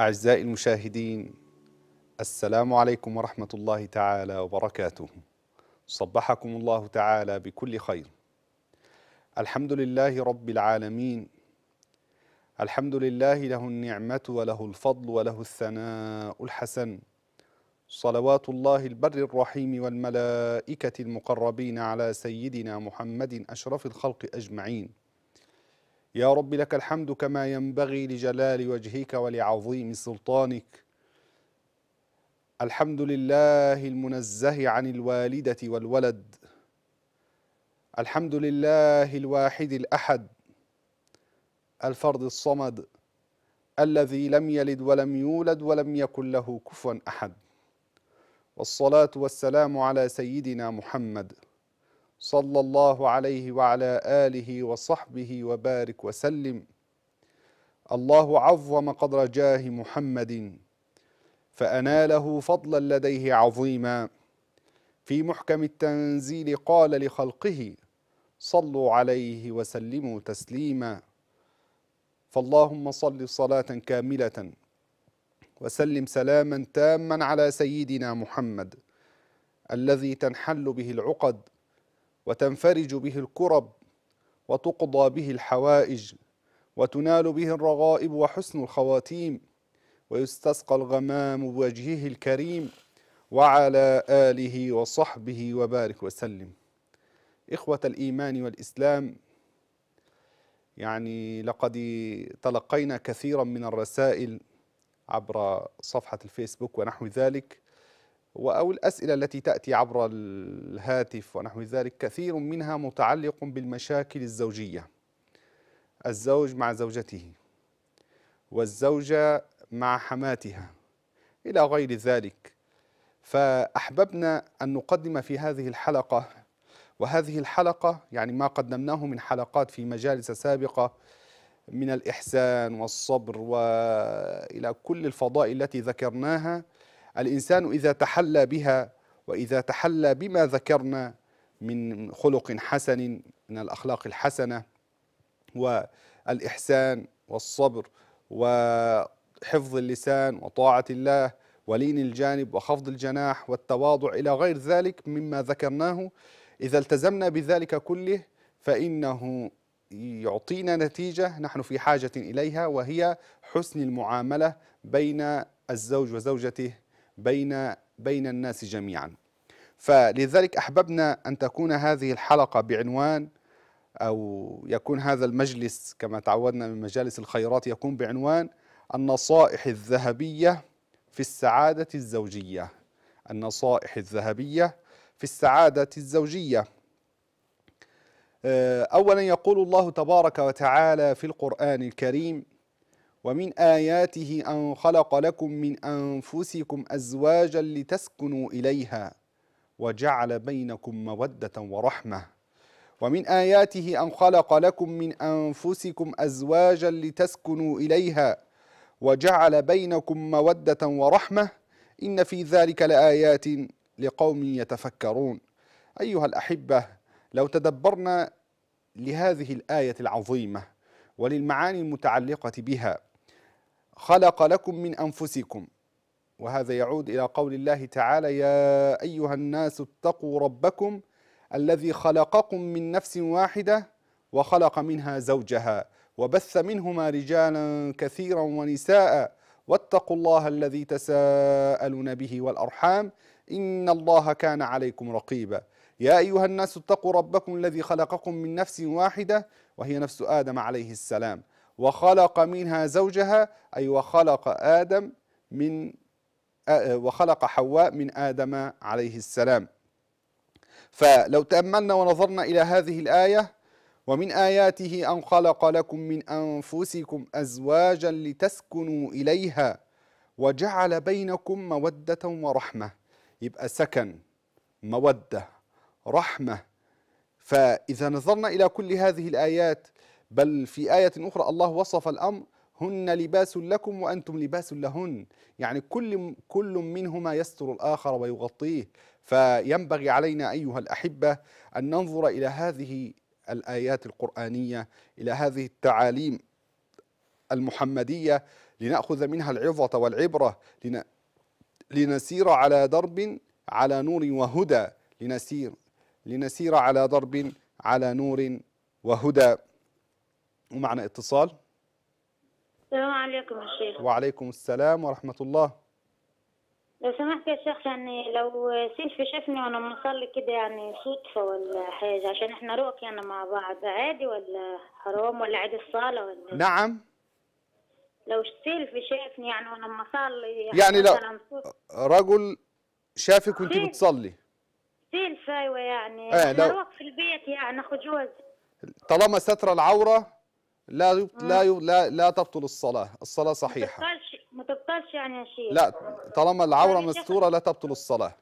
أعزائي المشاهدين السلام عليكم ورحمة الله تعالى وبركاته. صبحكم الله تعالى بكل خير. الحمد لله رب العالمين. الحمد لله له النعمة وله الفضل وله الثناء الحسن. صلوات الله البر الرحيم والملائكة المقربين على سيدنا محمد أشرف الخلق أجمعين. يا رب لك الحمد كما ينبغي لجلال وجهك ولعظيم سلطانك. الحمد لله المنزه عن الوالدة والولد. الحمد لله الواحد الأحد. الفرد الصمد. الذي لم يلد ولم يولد ولم يكن له كفوا أحد. والصلاة والسلام على سيدنا محمد. صلى الله عليه وعلى آله وصحبه وبارك وسلم. الله عظم قدر جاه محمد فأناله فضلا لديه عظيما. في محكم التنزيل قال لخلقه صلوا عليه وسلموا تسليما. فاللهم صل صلاة كاملة وسلم سلاما تاما على سيدنا محمد الذي تنحل به العقد وتنفرج به الكرب وتقضى به الحوائج وتنال به الرغائب وحسن الخواتيم ويستسقى الغمام بوجهه الكريم وعلى آله وصحبه وبارك وسلم. إخوة الإيمان والإسلام يعني لقد تلقينا كثيرا من الرسائل عبر صفحة الفيسبوك ونحو ذلك. أو الأسئلة التي تأتي عبر الهاتف ونحو ذلك كثير منها متعلق بالمشاكل الزوجية. الزوج مع زوجته والزوجة مع حماتها إلى غير ذلك. فأحببنا أن نقدم في هذه الحلقة وهذه الحلقة يعني ما قدمناه من حلقات في مجالس سابقة من الإحسان والصبر وإلى كل الفضائل التي ذكرناها الإنسان إذا تحلى بها وإذا تحلى بما ذكرنا من خلق حسن من الأخلاق الحسنة والإحسان والصبر وحفظ اللسان وطاعة الله ولين الجانب وخفض الجناح والتواضع إلى غير ذلك مما ذكرناه إذا التزمنا بذلك كله فإنه يعطينا نتيجة نحن في حاجة إليها وهي حسن المعاملة بين الزوج وزوجته بين بين الناس جميعا. فلذلك أحببنا أن تكون هذه الحلقة بعنوان أو يكون هذا المجلس كما تعودنا من مجالس الخيرات يكون بعنوان النصائح الذهبية في السعادة الزوجية. النصائح الذهبية في السعادة الزوجية. اولا يقول الله تبارك وتعالى في القرآن الكريم ومن آياته أن خلق لكم من أنفسكم أزواجا لتسكنوا إليها وجعل بينكم مودة ورحمة. ومن آياته أن خلق لكم من أنفسكم أزواجا لتسكنوا إليها وجعل بينكم مودة ورحمة. إن في ذلك لآيات لقوم يتفكرون. أيها الأحبة لو تدبرنا لهذه الآية العظيمة وللمعاني المتعلقة بها خلق لكم من أنفسكم. وهذا يعود إلى قول الله تعالى يا أيها الناس اتقوا ربكم الذي خلقكم من نفس واحدة وخلق منها زوجها وبث منهما رجالا كثيرا ونساء واتقوا الله الذي تساءلون به والأرحام إن الله كان عليكم رقيبا. يا أيها الناس اتقوا ربكم الذي خلقكم من نفس واحدة وهي نفس آدم عليه السلام. وخلق منها زوجها أي وخلق آدم من وخلق حواء من آدم عليه السلام. فلو تأملنا ونظرنا إلى هذه الآية ومن آياته أن خلق لكم من أنفسكم أزواجا لتسكنوا إليها وجعل بينكم مودة ورحمة. يبقى سكن مودة رحمة. فإذا نظرنا إلى كل هذه الآيات بل في آية أخرى الله وصف الأمر هن لباس لكم وأنتم لباس لهن. يعني كل كل منهما يستر الآخر ويغطيه. فينبغي علينا أيها الأحبة أن ننظر إلى هذه الآيات القرآنية إلى هذه التعاليم المحمدية لنأخذ منها العظة والعبرة لن لنسير على درب على نور وهدى. لنسير لنسير على درب على نور وهدى. ومعنا اتصال. السلام عليكم يا شيخ. وعليكم السلام ورحمة الله. لو سمحت يا شيخ يعني لو سيف شافني وأنا مصلي كده يعني صدفة ولا حاجة؟ عشان إحنا رؤك يعني مع بعض. عادي ولا حرام ولا عادي الصلاة ولا نعم. لو سيلف شافني يعني وأنا مصلي يعني لو- مثلاً صدفة. رجل شافك وأنت؟ بتصلي. سيلف أيوه يعني. إحنا لو- في البيت يعني اخو جوز. طالما ستر العورة لا يب- لا لا لا تبطل الصلاة. الصلاة ما صحيحة. تبطلش ما تبطلش يعني يا شيخ. لا طالما العورة يعني مستورة لا تبطل الصلاة.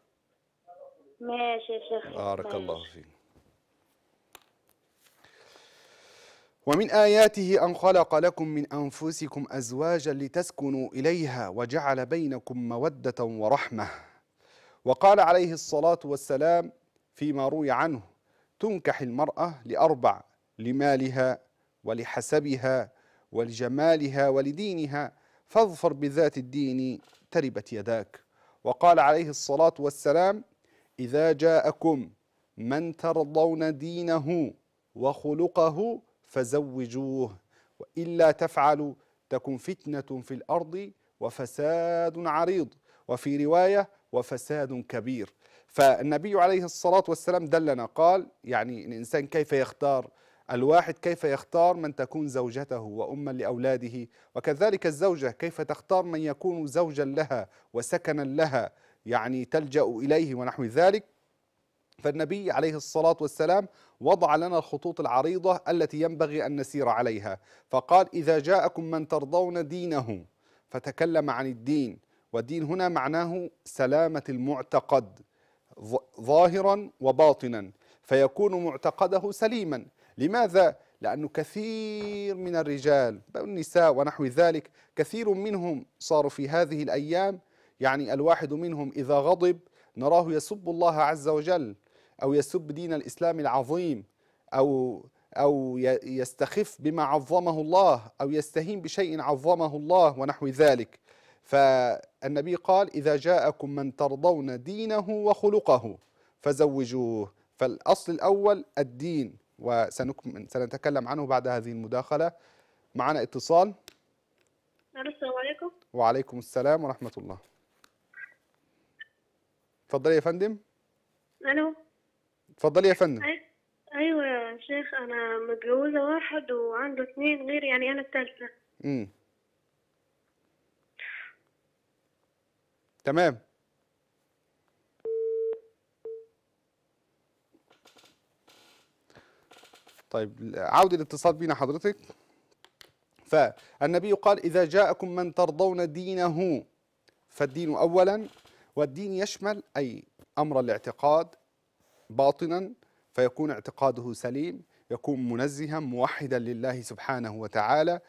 ماشي يا شيخ. بارك. الله فيك. ومن آياته أن خلق لكم من أنفسكم أزواجا لتسكنوا إليها وجعل بينكم مودة ورحمة. وقال عليه الصلاة والسلام فيما روي عنه تنكح المرأة لأربع لمالها ولحسبها ولجمالها ولدينها فاظفر بذات الدين تربت يداك. وقال عليه الصلاة والسلام إذا جاءكم من ترضون دينه وخلقه فزوجوه وإلا تفعلوا تكن فتنة في الأرض وفساد عريض وفي رواية وفساد كبير. فالنبي عليه الصلاة والسلام دلنا قال يعني الإنسان كيف يختار الواحد كيف يختار من تكون زوجته وأما لأولاده وكذلك الزوجة كيف تختار من يكون زوجا لها وسكنا لها يعني تلجأ إليه ونحو ذلك. فالنبي عليه الصلاة والسلام وضع لنا الخطوط العريضة التي ينبغي أن نسير عليها. فقال إذا جاءكم من ترضون دينه فتكلم عن الدين والدين هنا معناه سلامة المعتقد ظاهرا وباطنا فيكون معتقده سليما. لماذا؟ لأنه كثير من الرجال والنساء ونحو ذلك كثير منهم صاروا في هذه الأيام يعني الواحد منهم إذا غضب نراه يسب الله عز وجل أو يسب دين الإسلام العظيم أو أو يستخف بما عظمه الله أو يستهين بشيء عظمه الله ونحو ذلك. فالنبي قال إذا جاءكم من ترضون دينه وخلقه فزوجوه. فالأصل الأول الدين. وسنكمل سنتكلم عنه بعد هذه المداخلة. معنا اتصال. السلام عليكم. وعليكم السلام ورحمة الله. اتفضلي يا فندم. ألو. اتفضلي يا فندم. أيوه يا شيخ أنا متجوزة واحد وعنده اثنين غير يعني أنا الثالثه امم تمام. طيب عودة الاتصال بنا حضرتك. فالنبي قال إذا جاءكم من ترضون دينه فالدين أولا والدين يشمل أي أمر الاعتقاد باطنا فيكون اعتقاده سليم يكون منزها موحدا لله سبحانه وتعالى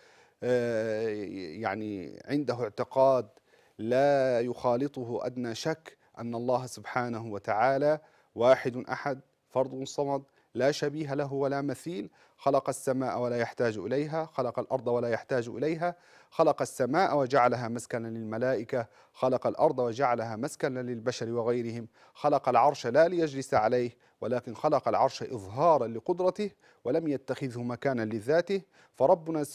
آه، يعني عنده اعتقاد لا يخالطه أدنى شك أن الله سبحانه وتعالى واحد أحد فرد صمد لا شبيه له ولا مثيل. خلق السماء ولا يحتاج إليها. خلق الأرض ولا يحتاج إليها. خلق السماء وجعلها مسكنا للملائكة. خلق الأرض وجعلها مسكنا للبشر وغيرهم. خلق العرش لا ليجلس عليه ولكن خلق العرش إظهارا لقدرته ولم يتخذه مكانا لذاته. فربنا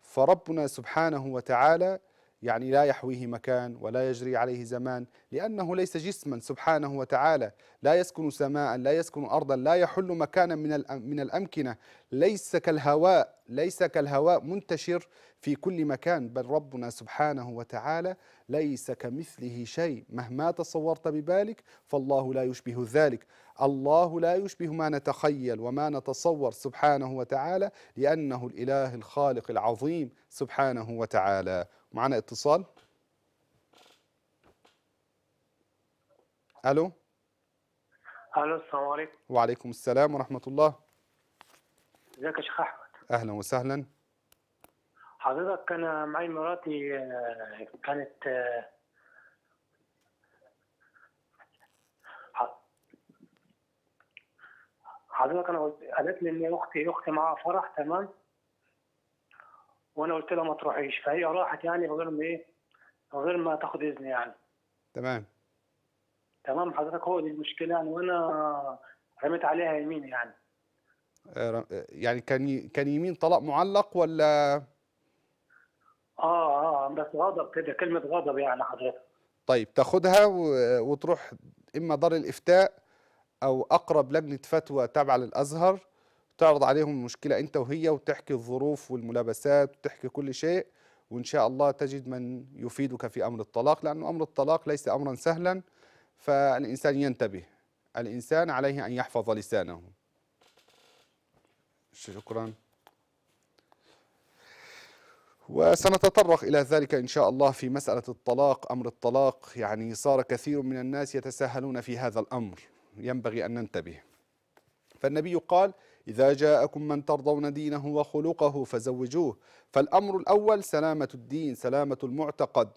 فربنا سبحانه وتعالى يعني لا يحويه مكان ولا يجري عليه زمان لأنه ليس جسما سبحانه وتعالى. لا يسكن سماء لا يسكن أرضا لا يحل مكانا من من الأمكنة. ليس كالهواء ليس كالهواء منتشر في كل مكان بل ربنا سبحانه وتعالى ليس كمثله شيء. مهما تصورت ببالك فالله لا يشبه ذلك. الله لا يشبه ما نتخيل وما نتصور سبحانه وتعالى لأنه الإله الخالق العظيم سبحانه وتعالى. معنا اتصال. ألو؟ ألو السلام عليكم. وعليكم السلام ورحمة الله. إزيك يا شيخ أحمد؟ أهلا وسهلا. حضرتك أنا معي مراتي آه، كانت آه، حضرتك أنا قلت- قالت لي إن أختي أختي معاها فرح تمام؟ وأنا قلت لها ما تروحيش. فهي راحت يعني من غير ما إيه من غير ما تاخد إذن يعني. تمام. تمام حضرتك هو دي المشكلة يعني وأنا رميت عليها يمين يعني. آه، يعني كان كان يمين طلاق معلق ولا؟ آه آه بس غضب كده كلمة غضب يعني حضرتك. طيب تاخدها وتروح إما دار الإفتاء أو أقرب لجنة فتوى تابعة للأزهر تعرض عليهم المشكلة أنت وهي وتحكي الظروف والملابسات وتحكي كل شيء وإن شاء الله تجد من يفيدك في أمر الطلاق لأنه أمر الطلاق ليس امرا سهلا فالإنسان ينتبه. الإنسان عليه أن يحفظ لسانه. شكرا. وسنتطرق إلى ذلك إن شاء الله في مسألة الطلاق أمر الطلاق. يعني صار كثير من الناس يتساهلون في هذا الأمر. ينبغي أن ننتبه. فالنبي قال إذا جاءكم من ترضون دينه وخلقه فزوجوه. فالأمر الأول سلامة الدين سلامة المعتقد.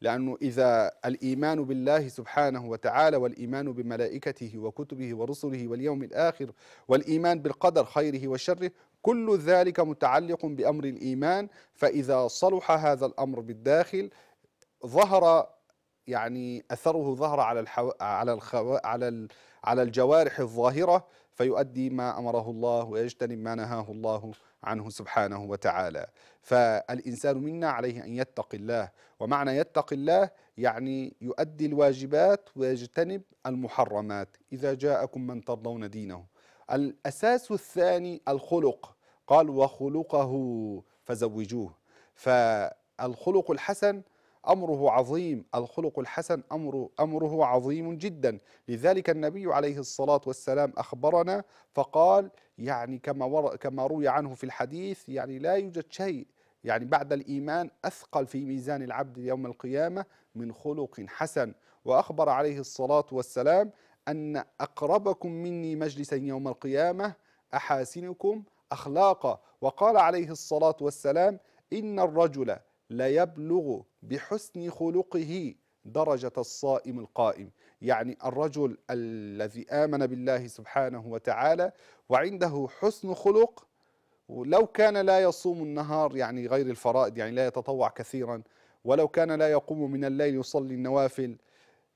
لأنه إذا الإيمان بالله سبحانه وتعالى والإيمان بملائكته وكتبه ورسله واليوم الآخر والإيمان بالقدر خيره وشره كل ذلك متعلق بأمر الإيمان. فإذا صلح هذا الأمر بالداخل ظهر يعني أثره ظهر على الحو... على الخو... على ال... على الجوارح الظاهرة. فيؤدي ما أمره الله ويجتنب ما نهاه الله عنه سبحانه وتعالى. فالإنسان منا عليه أن يتقي الله ومعنى يتقي الله يعني يؤدي الواجبات ويجتنب المحرمات إذا جاءكم من ترضون دينه. الأساس الثاني الخلق قال وخلقه فزوجوه. فالخلق الحسن أمره عظيم الخلق الحسن أمر أمره عظيم جدا لذلك النبي عليه الصلاة والسلام أخبرنا فقال يعني كما. كما روي عنه في الحديث يعني لا يوجد شيء يعني بعد الإيمان أثقل في ميزان العبد يوم القيامة من خلق حسن وأخبر عليه الصلاة والسلام أن أقربكم مني مجلسا يوم القيامة أحاسنكم أخلاقا وقال عليه الصلاة والسلام إن الرجل ليبلغ بحسن خلقه درجة الصائم القائم. يعني الرجل الذي آمن بالله سبحانه وتعالى وعنده حسن خلق ولو كان لا يصوم النهار يعني غير الفرائض يعني لا يتطوع كثيرا ولو كان لا يقوم من الليل يصلي النوافل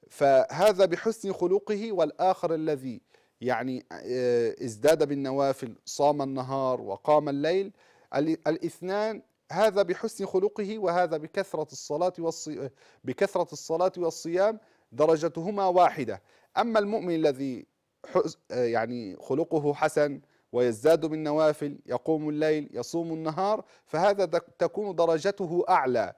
فهذا بحسن خلقه والآخر الذي يعني آه، ازداد بالنوافل صام النهار وقام الليل ال- الاثنان هذا بحسن خلقه وهذا بكثرة الصلاة والصي... بكثرة الصلاة والصيام درجتهما واحدة أما المؤمن الذي. آه، يعني خلقه حسن ويزداد بالنوافل يقوم الليل يصوم النهار فهذا تكون درجته أعلى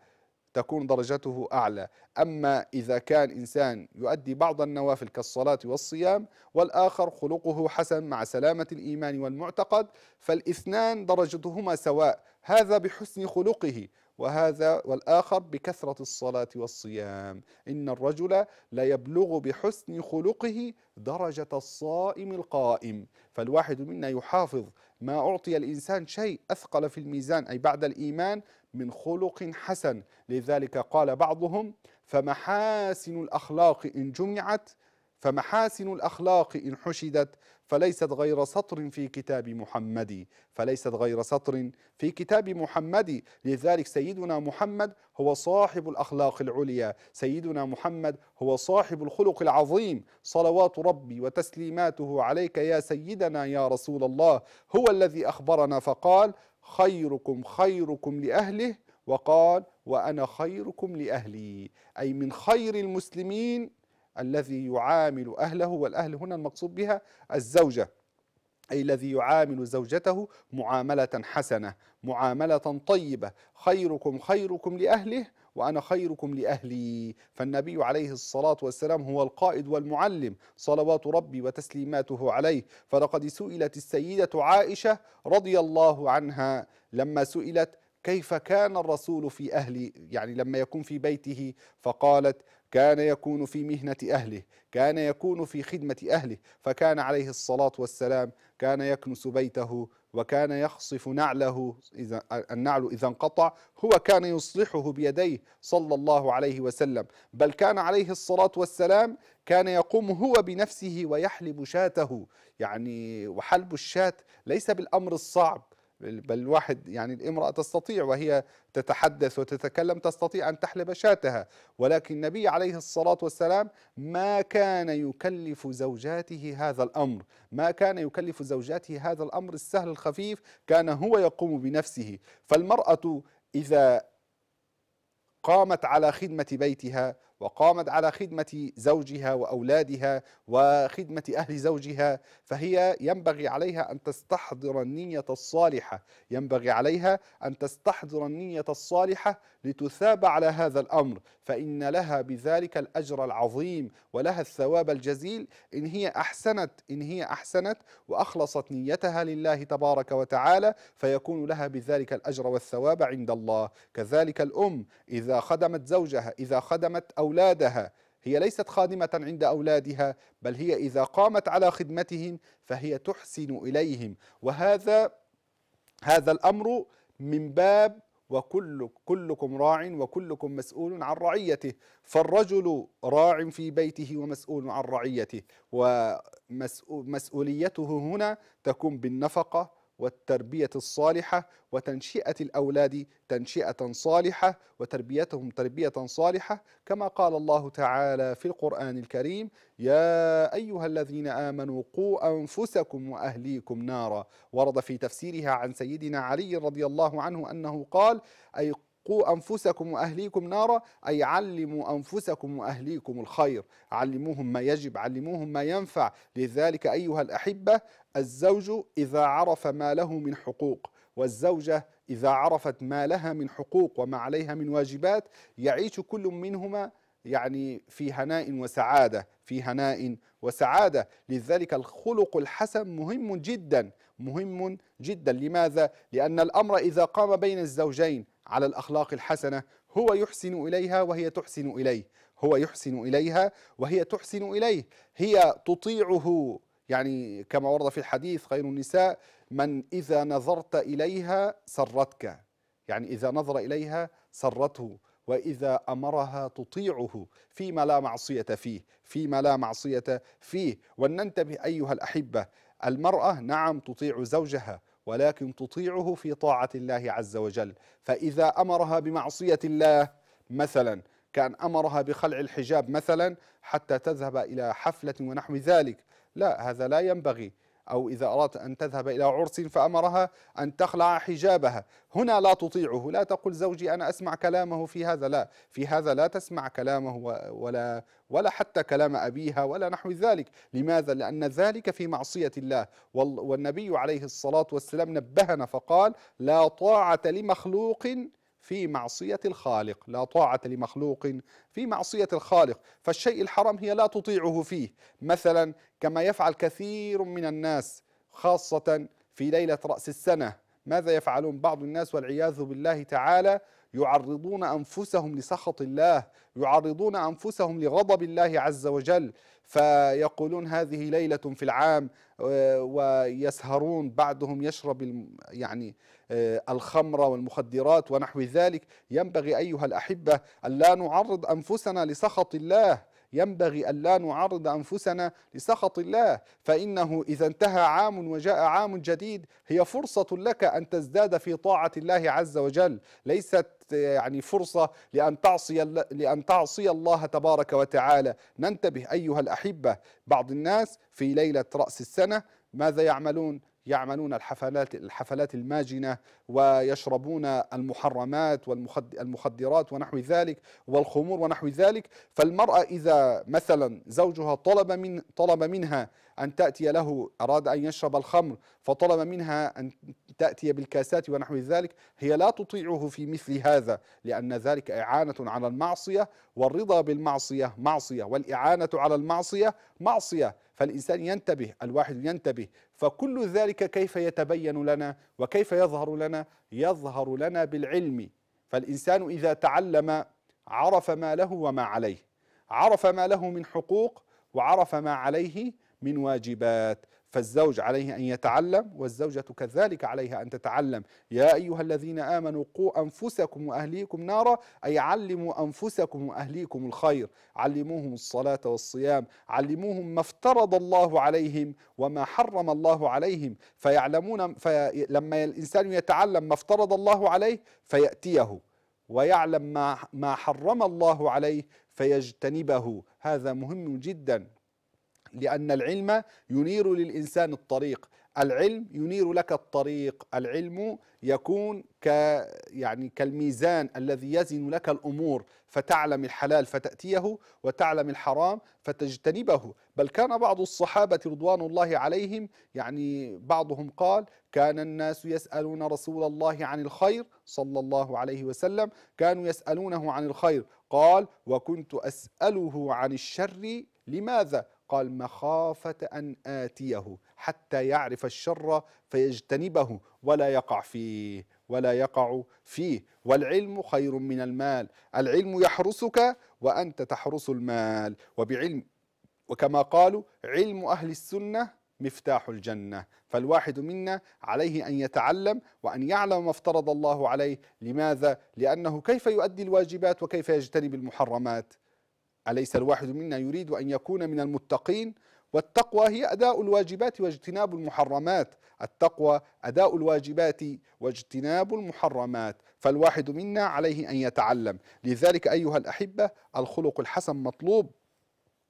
تكون درجته أعلى. أما إذا كان إنسان يؤدي بعض النوافل كالصلاة والصيام والآخر خلقه حسن مع سلامة الإيمان والمعتقد فالاثنان درجتهما سواء. هذا بحسن خلقه وهذا والآخر بكثرة الصلاة والصيام. إن الرجل لا يبلغ بحسن خلقه درجة الصائم القائم. فالواحد منا يحافظ ما أعطي الإنسان شيء أثقل في الميزان أي بعد الإيمان من خلق حسن. لذلك قال بعضهم فمحاسن الأخلاق إن جمعت فمحاسن الأخلاق إن حشدت فليست غير سطر في كتاب محمد. فليست غير سطر في كتاب محمد. لذلك سيدنا محمد هو صاحب الأخلاق العليا. سيدنا محمد هو صاحب الخلق العظيم. صلوات ربي وتسليماته عليك يا سيدنا يا رسول الله. هو الذي أخبرنا فقال خيركم خيركم لأهله. وقال وأنا خيركم لأهلي. أي من خير المسلمين الذي يعامل أهله والأهل هنا المقصود بها الزوجة أي الذي يعامل زوجته معاملة حسنة معاملة طيبة خيركم خيركم لأهله وأنا خيركم لأهلي. فالنبي عليه الصلاة والسلام هو القائد والمعلم صلوات ربي وتسليماته عليه. فلقد سئلت السيدة عائشة رضي الله عنها لما سئلت كيف كان الرسول في أهل يعني لما يكون في بيته فقالت كان يكون في مهنة أهله كان يكون في خدمة أهله فكان عليه الصلاة والسلام كان يكنس بيته وكان يخصف نعله إذا النعل إذا انقطع هو كان يصلحه بيديه صلى الله عليه وسلم. بل كان عليه الصلاة والسلام كان يقوم هو بنفسه ويحلب شاته. يعني وحلب الشاة ليس بالأمر الصعب بل الواحد يعني الامرأة تستطيع وهي تتحدث وتتكلم تستطيع أن تحلب شاتها. ولكن النبي عليه الصلاة والسلام ما كان يكلف زوجاته هذا الأمر. ما كان يكلف زوجاته هذا الأمر السهل الخفيف كان هو يقوم بنفسه. فالمرأة إذا قامت على خدمة بيتها وقامت على خدمة زوجها وأولادها وخدمة أهل زوجها فهي ينبغي عليها أن تستحضر النية الصالحة. ينبغي عليها أن تستحضر النية الصالحة لتثاب على هذا الأمر فإن لها بذلك الأجر العظيم ولها الثواب الجزيل. إن هي أحسنت إن هي أحسنت وأخلصت نيتها لله تبارك وتعالى فيكون لها بذلك الأجر والثواب عند الله. كذلك الأم إذا خدمت زوجها إذا خدمت أولادها. هي ليست خادمة عند أولادها بل هي إذا قامت على خدمتهم فهي تحسن إليهم. وهذا هذا الأمر من باب وكل كلكم راع وكلكم مسؤول عن رعيته. فالرجل راع في بيته ومسؤول عن رعيته ومسؤوليته هنا تكون بالنفقة والتربية الصالحة وتنشئة الأولاد تنشئة صالحة وتربيتهم تربية صالحة كما قال الله تعالى في القرآن الكريم يا أيها الذين آمنوا قوا أنفسكم وأهليكم نارا ورد في تفسيرها عن سيدنا علي رضي الله عنه أنه قال أي قوا أنفسكم وأهليكم نارا أي علموا أنفسكم وأهليكم الخير. علموهم ما يجب علموهم ما ينفع. لذلك أيها الأحبة الزوج إذا عرف ما له من حقوق والزوجة إذا عرفت ما لها من حقوق وما عليها من واجبات يعيش كل منهما يعني في هناء وسعادة في هناء وسعادة. لذلك الخلق الحسن مهم جدا مهم جدا. لماذا؟ لأن الأمر إذا قام بين الزوجين على الأخلاق الحسنة هو يحسن إليها وهي تحسن إليه. هو يحسن إليها وهي تحسن إليه. هي تطيعه. يعني كما ورد في الحديث خير النساء من إذا نظرت إليها سرتك. يعني إذا نظر إليها سرته وإذا أمرها تطيعه. فيما لا معصية فيه فيما لا معصية فيه. ولننتبه أيها الأحبة المرأة نعم تطيع زوجها ولكن تطيعه في طاعة الله عز وجل. فإذا أمرها بمعصية الله مثلا كان أمرها بخلع الحجاب مثلا حتى تذهب إلى حفلة ونحو ذلك. لا هذا لا ينبغي. أو إذا أردت أن تذهب إلى عرس فأمرها أن تخلع حجابها. هنا لا تطيعه. لا تقول زوجي أنا أسمع كلامه في هذا. لا في هذا لا تسمع كلامه ولا ولا حتى كلام أبيها ولا نحو ذلك. لماذا؟ لأن ذلك في معصية الله. والنبي عليه الصلاة والسلام نبهنا فقال لا طاعة لمخلوق في معصية الخالق لا طاعة لمخلوق في معصية الخالق. فالشيء الحرام هي لا تطيعه فيه. مثلا كما يفعل كثير من الناس خاصة في ليلة رأس السنة ماذا يفعلون بعض الناس والعياذ بالله تعالى؟ يعرضون أنفسهم لسخط الله يعرضون أنفسهم لغضب الله عز وجل. فيقولون هذه ليلة في العام ويسهرون بعضهم يشرب يعني الخمر والمخدرات ونحو ذلك. ينبغي أيها الأحبة أن لا نعرض أنفسنا لسخط الله. ينبغي أن لا نعرض أنفسنا لسخط الله. فإنه إذا انتهى عام وجاء عام جديد هي فرصة لك أن تزداد في طاعة الله عز وجل. ليست يعني فرصة لأن تعصي لأن تعصي الله تبارك وتعالى. ننتبه أيها الأحبة بعض الناس في ليلة رأس السنة ماذا يعملون؟ يعملون الحفلات الحفلات الماجنة ويشربون المحرمات والمخدرات ونحو ذلك والخمور ونحو ذلك. فالمرأة إذا مثلا زوجها طلب من طلب منها أن تأتي له أراد أن يشرب الخمر فطلب منها أن تأتي بالكاسات ونحو ذلك. هي لا تطيعه في مثل هذا لأن ذلك إعانة على المعصية والرضا بالمعصية معصية والإعانة على المعصية معصية. فالإنسان ينتبه الواحد ينتبه. فكل ذلك كيف يتبين لنا وكيف يظهر لنا؟ يظهر لنا بالعلم. فالإنسان إذا تعلم عرف ما له وما عليه. عرف ما له من حقوق وعرف ما عليه من واجبات فالزوج عليه أن يتعلم والزوجة كذلك عليها أن تتعلم. يا أيها الذين آمنوا قوا أنفسكم وأهليكم نارا أي علموا أنفسكم وأهليكم الخير. علموهم الصلاة والصيام علموهم ما افترض الله عليهم وما حرم الله عليهم. فيعلمون في لما الإنسان يتعلم ما افترض الله عليه فيأتيه ويعلم ما حرم الله عليه فيجتنبه. هذا مهم جدا. لأن العلم ينير للإنسان الطريق. العلم ينير لك الطريق. العلم يكون ك يعني كالميزان الذي يزن لك الأمور. فتعلم الحلال فتأتيه وتعلم الحرام فتجتنبه. بل كان بعض الصحابة رضوان الله عليهم يعني بعضهم قال كان الناس يسألون رسول الله عن الخير صلى الله عليه وسلم. كانوا يسألونه عن الخير قال وكنت أسأله عن الشر لماذا؟ قال مخافة أن آتيه حتى يعرف الشر فيجتنبه ولا يقع فيه ولا يقع فيه. والعلم خير من المال. العلم يحرسك وأنت تحرس المال. وبعلم وكما قالوا علم أهل السنة مفتاح الجنة. فالواحد منا عليه أن يتعلم وأن يعلم ما افترض الله عليه. لماذا؟ لأنه كيف يؤدي الواجبات وكيف يجتنب المحرمات؟ أليس الواحد منا يريد أن يكون من المتقين؟ والتقوى هي أداء الواجبات واجتناب المحرمات. التقوى أداء الواجبات واجتناب المحرمات. فالواحد منا عليه أن يتعلم. لذلك أيها الأحبة الخلق الحسن مطلوب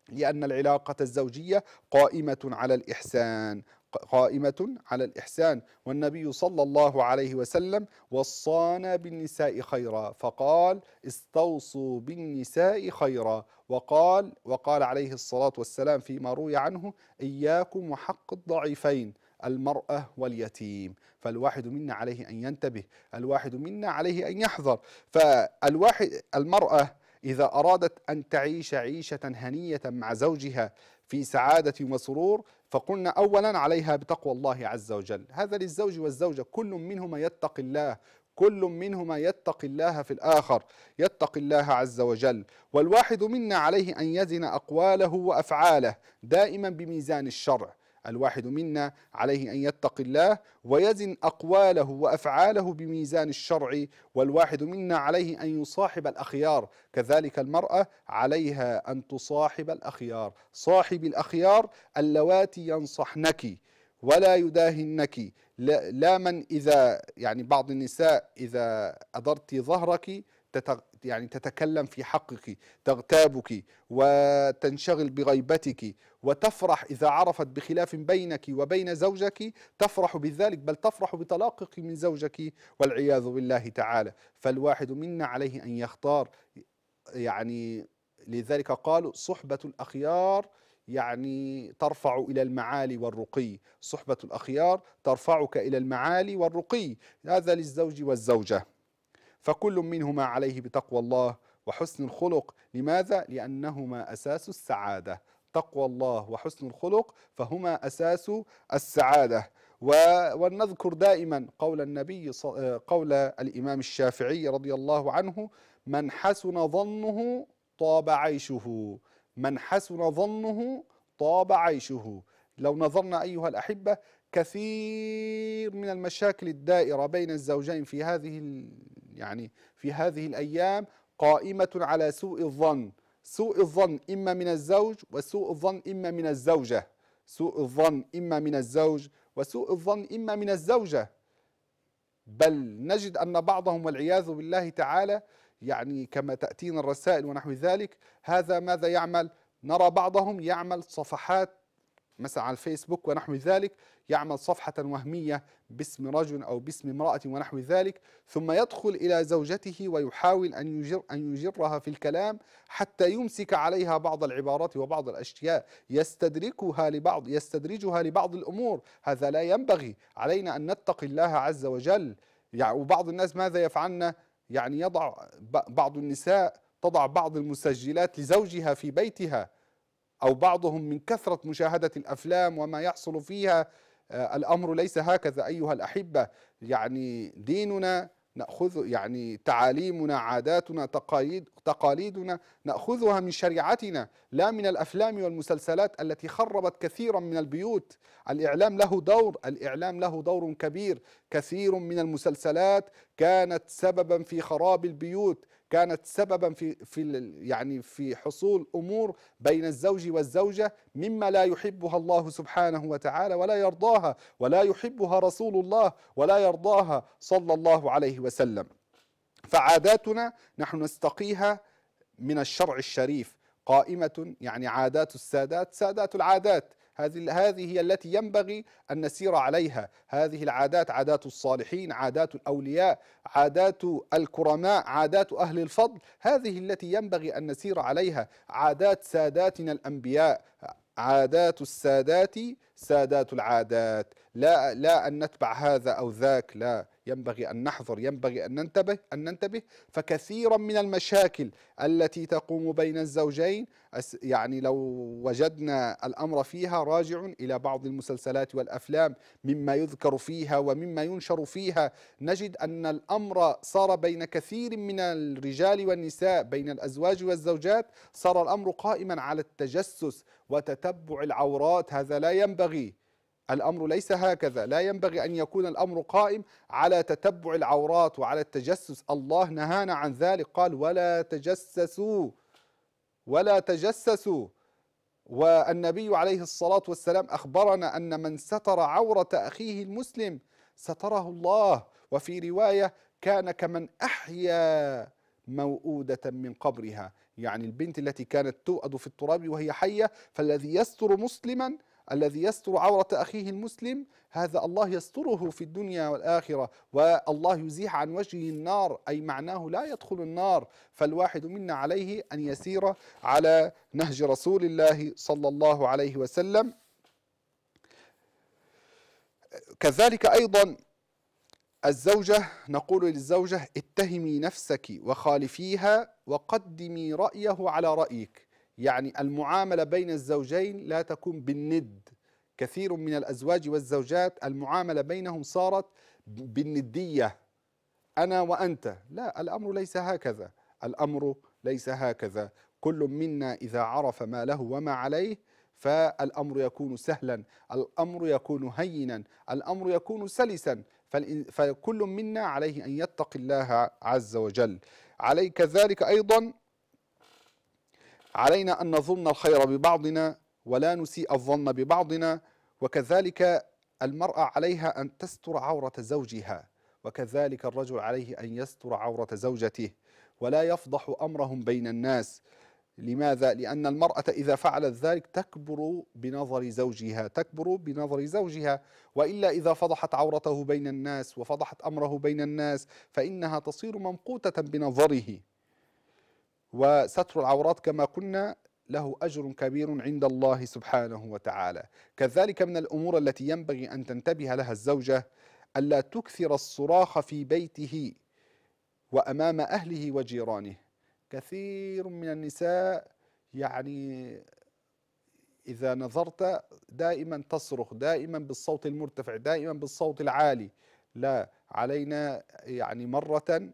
لأن العلاقة الزوجية قائمة على الإحسان. قائمة على الإحسان. والنبي صلى الله عليه وسلم وصانا بالنساء خيرا. فقال استوصوا بالنساء خيرا. وقال وقال عليه الصلاة والسلام فيما روي عنه إياكم وحق الضعيفين المرأة واليتيم. فالواحد منا عليه أن ينتبه الواحد منا عليه أن يحذر. فالواحد المرأة إذا أرادت أن تعيش عيشة هنية مع زوجها في سعادة وسرور فقلنا أولا عليها بتقوى الله عز وجل. هذا للزوج والزوجة كل منهما يتقي الله كل منهما يتقي الله في الآخر يتقي الله عز وجل. والواحد منا عليه أن يزن أقواله وأفعاله دائما بميزان الشرع. الواحد منا عليه أن يتقي الله ويزن أقواله وأفعاله بميزان الشرع. والواحد منا عليه أن يصاحب الأخيار. كذلك المرأة عليها أن تصاحب الأخيار. صاحب الأخيار اللواتي ينصحنك. ولا يداهنك. لا من اذا يعني بعض النساء إذا أدرت ظهرك يعني تتكلم في حقك تغتابك وتنشغل بغيبتك وتفرح إذا عرفت بخلاف بينك وبين زوجك تفرح بذلك بل تفرح بطلاقك من زوجك والعياذ بالله تعالى. فالواحد منا عليه أن يختار يعني لذلك قالوا صحبة الأخيار يعني ترفع إلى المعالي والرقي. صحبة الأخيار ترفعك إلى المعالي والرقي. هذا للزوج والزوجة. فكل منهما عليه بتقوى الله وحسن الخلق. لماذا؟ لأنهما أساس السعادة. تقوى الله وحسن الخلق فهما أساس السعادة. ونذكر دائما قول النبي قول الإمام الشافعي رضي الله عنه من حسن ظنه طاب عيشه. من حسن ظنه طاب عيشه. لو نظرنا أيها الأحبة كثير من المشاكل الدائرة بين الزوجين في هذه يعني في هذه الأيام قائمة على سوء الظن. سوء الظن إما من الزوج وسوء الظن إما من الزوجة. سوء الظن إما من الزوج وسوء الظن إما من الزوجة. بل نجد أن بعضهم والعياذ بالله تعالى يعني كما تأتينا الرسائل ونحو ذلك هذا ماذا يعمل؟ نرى بعضهم يعمل صفحات مثلا على الفيسبوك ونحو ذلك يعمل صفحة وهمية باسم رجل أو باسم امرأة ونحو ذلك ثم يدخل إلى زوجته ويحاول أن يجر أن يجرها في الكلام حتى يمسك عليها بعض العبارات وبعض الأشياء يستدركها لبعض يستدرجها لبعض الأمور. هذا لا ينبغي. علينا أن نتقي الله عز وجل. يعني وبعض الناس ماذا يفعلن؟ يعني يضع بعض النساء تضع بعض المسجلات لزوجها في بيتها أو بعضهم من كثرة مشاهدة الأفلام وما يحصل فيها آه، الأمر ليس هكذا أيها الأحبة. يعني ديننا نأخذ يعني تعاليمنا عاداتنا تقاليد تقاليدنا نأخذها من شريعتنا لا من الأفلام والمسلسلات التي خربت كثيرا من البيوت. الإعلام له دور الإعلام له دور كبير. كثير من المسلسلات كانت سببا في خراب البيوت. كانت سببا في في يعني في حصول أمور بين الزوج والزوجة مما لا يحبها الله سبحانه وتعالى ولا يرضاها ولا يحبها رسول الله ولا يرضاها صلى الله عليه وسلم. فعاداتنا نحن نستقيها من الشرع الشريف قائمة يعني عادات السادات سادات العادات. هذه هذه هي التي ينبغي أن نسير عليها. هذه العادات عادات الصالحين عادات الأولياء عادات الكرماء عادات أهل الفضل. هذه التي ينبغي أن نسير عليها. عادات ساداتنا الأنبياء. عادات السادات سادات العادات. لا لا أن نتبع هذا أو ذاك لا. ينبغي أن نحذر ينبغي أن ننتبه أن ننتبه. فكثيرا من المشاكل التي تقوم بين الزوجين يعني لو وجدنا الأمر فيها راجع إلى بعض المسلسلات والأفلام مما يذكر فيها ومما ينشر فيها نجد أن الأمر صار بين كثير من الرجال والنساء بين الأزواج والزوجات صار الأمر قائما على التجسس وتتبع العورات. هذا لا ينبغي. الأمر ليس هكذا. لا ينبغي أن يكون الأمر قائم على تتبع العورات وعلى التجسس. الله نهانا عن ذلك. قال ولا تجسسوا ولا تجسسوا. والنبي عليه الصلاة والسلام أخبرنا أن من ستر عورة أخيه المسلم ستره الله. وفي رواية كان كمن أحيا موؤودة من قبرها. يعني البنت التي كانت توأد في التراب وهي حية فالذي يستر مسلما الذي يستر عورة أخيه المسلم هذا الله يستره في الدنيا والآخرة والله يزيح عن وجهه النار أي معناه لا يدخل النار. فالواحد منا عليه أن يسير على نهج رسول الله صلى الله عليه وسلم. كذلك أيضا الزوجة نقول للزوجة اتهمي نفسك وخالفيها وقدمي رأيه على رأيك. يعني المعاملة بين الزوجين لا تكون بالند. كثير من الأزواج والزوجات المعاملة بينهم صارت بالندية. أنا وأنت. لا الأمر ليس هكذا. الأمر ليس هكذا. كل منا إذا عرف ما له وما عليه فالأمر يكون سهلا. الأمر يكون هينا. الأمر يكون سلسا. فكل منا عليه أن يتقي الله عز وجل. عليه كذلك أيضا علينا أن نظن الخير ببعضنا ولا نسيء الظن ببعضنا وكذلك المرأة عليها أن تستر عورة زوجها وكذلك الرجل عليه أن يستر عورة زوجته ولا يفضح أمرهم بين الناس لماذا؟ لأن المرأة إذا فعلت ذلك تكبر بنظر زوجها تكبر بنظر زوجها وإلا إذا فضحت عورته بين الناس وفضحت أمره بين الناس فإنها تصير ممقوتة بنظره وستر العورات كما قلنا له أجر كبير عند الله سبحانه وتعالى. كذلك من الأمور التي ينبغي أن تنتبه لها الزوجة ألا تكثر الصراخ في بيته وأمام أهله وجيرانه. كثير من النساء يعني إذا نظرت دائما تصرخ دائما بالصوت المرتفع دائما بالصوت العالي. لا علينا يعني مرة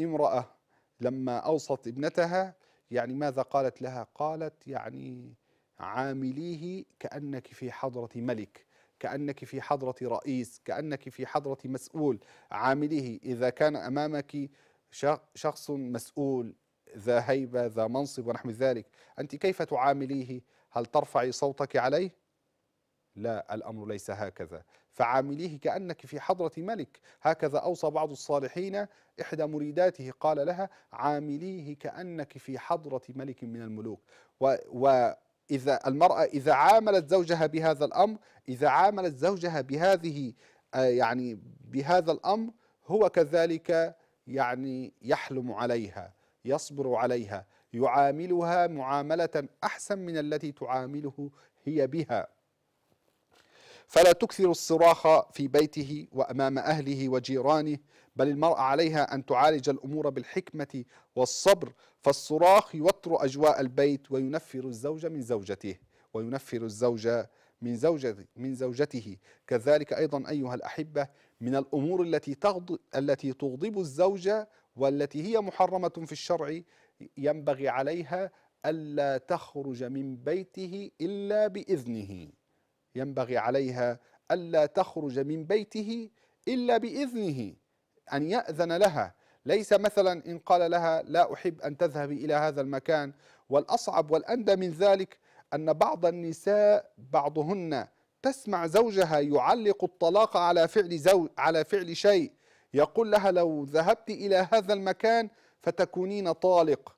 امرأة لما أوصت ابنتها يعني ماذا قالت لها؟ قالت يعني عامليه كأنك في حضرة ملك، كأنك في حضرة رئيس، كأنك في حضرة مسؤول، عامليه إذا كان أمامك شخ- شخص مسؤول ذا هيبة ذا منصب ونحو ذلك، أنت كيف تعامليه؟ هل ترفعي صوتك عليه؟ لا الأمر ليس هكذا، فعامليه كأنك في حضرة ملك، هكذا أوصى بعض الصالحين إحدى مريداته قال لها عامليه كأنك في حضرة ملك من الملوك. و وإذا المرأة إذا عاملت زوجها بهذا الأمر إذا عاملت زوجها بهذه آه، يعني بهذا الأمر هو كذلك يعني يحلم عليها يصبر عليها يعاملها معاملة أحسن من التي تعامله هي بها. فلا تكثر الصراخ في بيته وأمام أهله وجيرانه بل المراه عليها أن تعالج الأمور بالحكمة والصبر فالصراخ يوتر أجواء البيت وينفر الزوج من زوجته وينفر الزوج من زوجته من زوجته. كذلك أيضا أيها الأحبة من الأمور التي التي تغضب الزوجة والتي هي محرمة في الشرع ينبغي عليها ألا تخرج من بيته إلا بإذنه. ينبغي عليها ألا تخرج من بيته إلا بإذنه أن يأذن لها. ليس مثلا إن قال لها لا أحب أن تذهبي إلى هذا المكان والأصعب والأندى من ذلك أن بعض النساء بعضهن تسمع زوجها يعلق الطلاق على فعل زوج على فعل شيء. يقول لها لو ذهبت إلى هذا المكان فتكونين طالق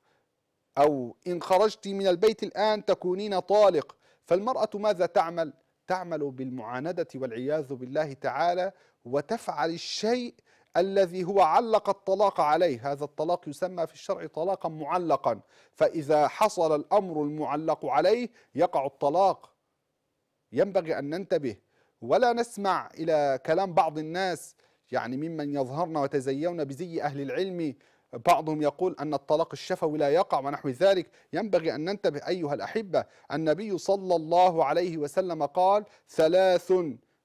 أو إن خرجت من البيت الآن تكونين طالق. فالمرأة ماذا تعمل؟ تعمل بالمعاندة والعياذ بالله تعالى وتفعل الشيء الذي هو علق الطلاق عليه. هذا الطلاق يسمى في الشرع طلاقا معلقا. فإذا حصل الأمر المعلق عليه يقع الطلاق. ينبغي أن ننتبه. ولا نسمع إلى كلام بعض الناس يعني ممن يظهرن وتزين بزي أهل العلم بعضهم يقول أن الطلاق الشفوي لا يقع ونحو ذلك. ينبغي أن ننتبه أيها الأحبة النبي صلى الله عليه وسلم قال ثلاث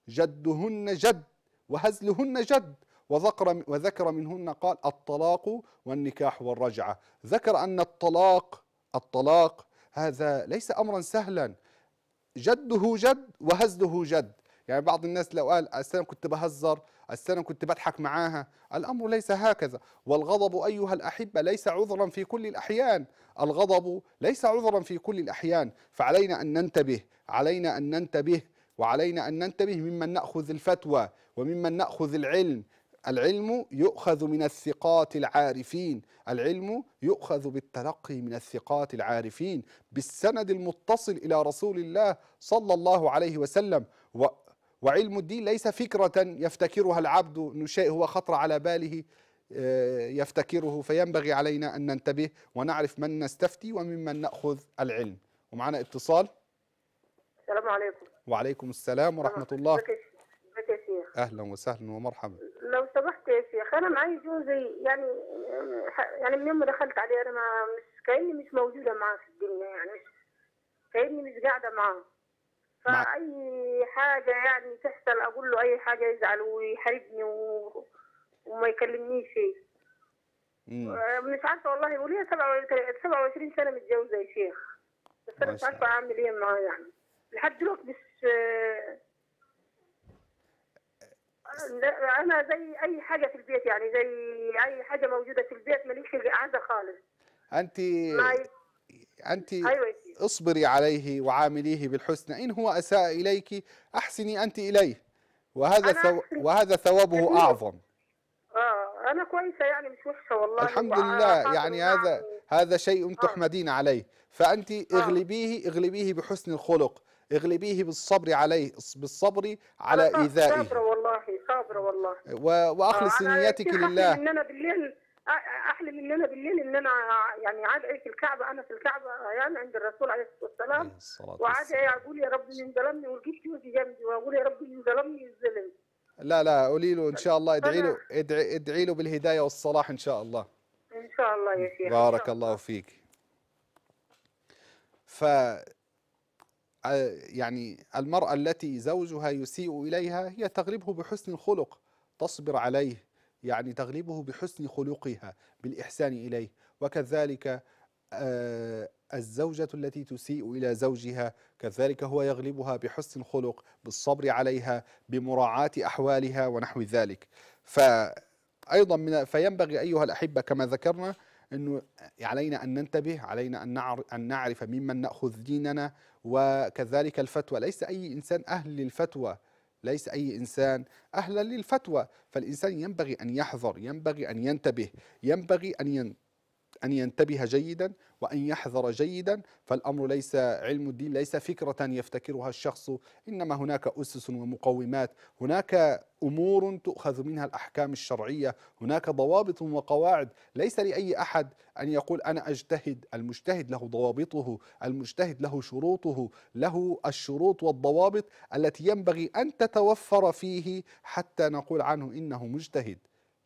جدهن جد وهزلهن جد. وذكر وذكر منهن قال الطلاق والنكاح والرجعة. ذكر أن الطلاق الطلاق هذا ليس أمرا سهلا. جده جد وهزله جد. يعني بعض الناس لو قال أنا كنت بهزر. أنا كنت بضحك معاها. الأمر ليس هكذا. والغضب أيها الأحبة ليس عذرا في كل الأحيان. الغضب ليس عذرا في كل الأحيان. فعلينا أن ننتبه علينا أن ننتبه وعلينا أن ننتبه ممن نأخذ الفتوى وممن نأخذ العلم. العلم يؤخذ من الثقات العارفين. العلم يؤخذ بالتلقي من الثقات العارفين. بالسند المتصل إلى رسول الله صلى الله عليه وسلم. وعلم الدين ليس فكرة يفتكرها العبد أنه شيء هو خطر على باله آه، يفتكره فينبغي علينا أن ننتبه ونعرف من نستفتي وممن نأخذ العلم. ومعنا اتصال. السلام عليكم. وعليكم السلام ورحمة الله. ازيك يا شيخ؟ أهلا وسهلا ومرحبا. لو سمحت يا شيخ أنا معي جوزي يعني يعني من يوم ما دخلت عليه أنا ما مش كأني مش موجودة معاه في الدنيا يعني مش كأني مش قاعدة معاه. مع- فأي حاجة يعني تحصل أقول له أي حاجة يزعل ويحرجني و... وما يكلمنيش شيء. آه، مش عارفة والله وليه 27 سنة متجوزة يا شيخ. بس أنا مش عارفة أعمل إيه معاه يعني. لحد دلوقتي مش آه، أنا زي أي حاجة في البيت يعني زي أي حاجة موجودة في البيت ماليش في القعده خالص. ي- أنت أيوه. اصبري عليه وعامليه بالحسنى إن هو أساء إليك أحسني أنت إليه. وهذا أنا ثو... وهذا ثوابه. أعظم. آه أنا كويسة يعني مش وحشة والله الحمد لله يعني. هذا هذا شيء تحمدين عليه. فأنت اغلبيه اغلبيه بحسن الخلق اغلبيه بالصبر عليه بالصبر على أنا إيذائه. صابرة والله صابرة والله. و... وأخلص آه، أنا نيتك لله. إن أنا بالليل أحلم إن أنا بالليل إن أنا يعني عادي في الكعبة أنا في الكعبة يعني عند الرسول عليه الصلاة والسلام. والسلام. أقول يا رب من ظلمني ولقيت جوزي جنبي واقول يا رب من ظلمني الظلم لا لا قولي له إن شاء الله ادعي له ادعي, ادعي له بالهداية والصلاح إن شاء الله. إن شاء الله يا شيخ بارك الله. فيك. ف يعني المرأة التي زوجها يسيء إليها هي تغلبه بحسن الخلق تصبر عليه. يعني تغلبه بحسن خلقها بالإحسان إليه. وكذلك آه، الزوجة التي تسيء إلى زوجها كذلك هو يغلبها بحسن الخلق بالصبر عليها بمراعاة أحوالها ونحو ذلك. فأيضا من فينبغي أيها الأحبة كما ذكرنا أنه علينا أن ننتبه علينا أن نعرف ممن نأخذ ديننا. وكذلك الفتوى ليس أي إنسان أهل للفتوى ليس أي إنسان أهلا للفتوى. فالإنسان ينبغي أن يحذر ينبغي أن ينتبه ينبغي أن ين أن ينتبه جيدا وأن يحذر جيدا فالأمر ليس علم الدين ليس فكرة يفتكرها الشخص إنما هناك أسس ومقومات. هناك أمور تؤخذ منها الأحكام الشرعية هناك ضوابط وقواعد. ليس لأي أحد أن يقول أنا أجتهد المجتهد له ضوابطه المجتهد له شروطه له الشروط والضوابط التي ينبغي أن تتوفر فيه حتى نقول عنه إنه مجتهد.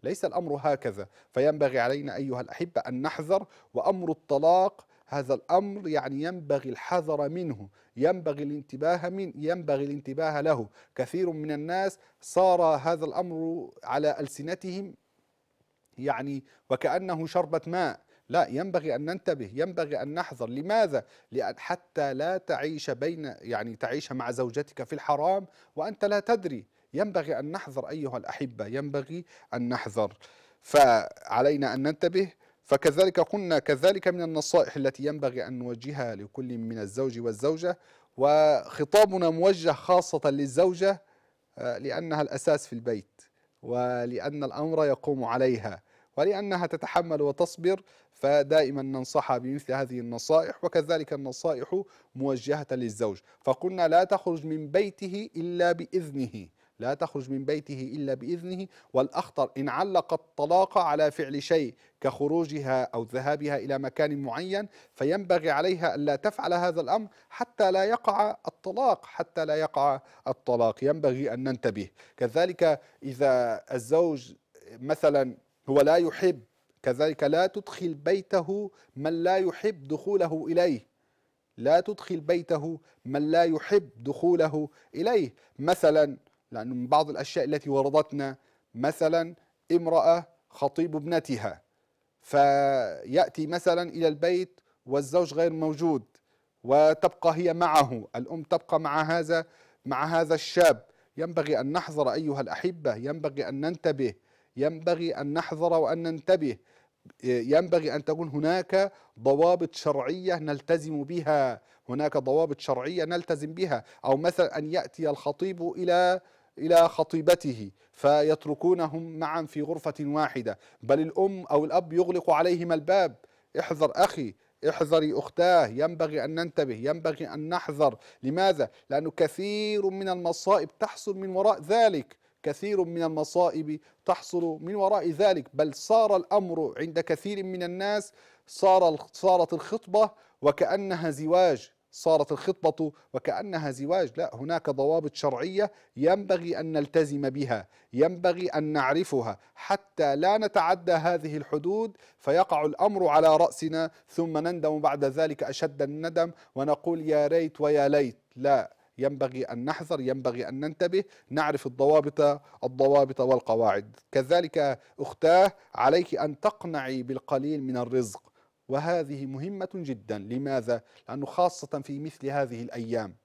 ليس الأمر هكذا. فينبغي علينا أيها الأحبة أن نحذر وأمر الطلاق هذا الأمر يعني ينبغي الحذر منه ينبغي الانتباه من ينبغي الانتباه له. كثير من الناس صار هذا الأمر على ألسنتهم يعني وكأنه شربة ماء. لا ينبغي أن ننتبه ينبغي أن نحذر. لماذا؟ لأن حتى لا تعيش بين يعني تعيش مع زوجتك في الحرام وأنت لا تدري. ينبغي أن نحذر أيها الأحبة ينبغي أن نحذر. فعلينا أن ننتبه. فكذلك قلنا كذلك من النصائح التي ينبغي أن نوجهها لكل من الزوج والزوجة وخطابنا موجه خاصة للزوجة آه، لأنها الأساس في البيت ولأن الأمر يقوم عليها ولأنها تتحمل وتصبر. فدائما ننصحها بمثل هذه النصائح وكذلك النصائح موجهة للزوج. فقلنا لا تخرج من بيته إلا بإذنه. لا تخرج من بيته إلا بإذنه والأخطر إن علق الطلاق على فعل شيء كخروجها أو ذهابها إلى مكان معين فينبغي عليها ألا تفعل هذا الأمر حتى لا يقع الطلاق حتى لا يقع الطلاق. ينبغي أن ننتبه. كذلك إذا الزوج مثلا هو لا يحب كذلك لا تدخل بيته من لا يحب دخوله إليه. لا تدخل بيته من لا يحب دخوله إليه. مثلا لأنه من بعض الأشياء التي وردتنا مثلا امرأة خطيب ابنتها فيأتي مثلا إلى البيت والزوج غير موجود وتبقى هي معه الأم تبقى مع هذا مع هذا الشاب. ينبغي أن نحذر أيها الأحبة ينبغي أن ننتبه ينبغي أن نحذر وأن ننتبه. ينبغي أن تكون هناك ضوابط شرعية نلتزم بها هناك ضوابط شرعية نلتزم بها. أو مثلا أن يأتي الخطيب إلى إلى خطيبته فيتركونهم معا في غرفة واحدة. بل الأم أو الأب يغلق عليهما الباب. احذر أخي احذري أختاه. ينبغي أن ننتبه ينبغي أن نحذر. لماذا؟ لأنه كثير من المصائب تحصل من وراء ذلك. كثير من المصائب تحصل من وراء ذلك. بل صار الأمر عند كثير من الناس صار صارت الخطبة وكأنها زواج. صارت الخطبة وكأنها زواج. لا هناك ضوابط شرعية ينبغي أن نلتزم بها ينبغي أن نعرفها. حتى لا نتعدى هذه الحدود فيقع الأمر على رأسنا ثم نندم بعد ذلك أشد الندم ونقول يا ريت ويا ليت. لا ينبغي أن نحذر ينبغي أن ننتبه نعرف الضوابط الضوابط والقواعد. كذلك أختاه عليك أن تقنعي بالقليل من الرزق. وهذه مهمة جدا. لماذا؟ لأنه خاصة في مثل هذه الأيام.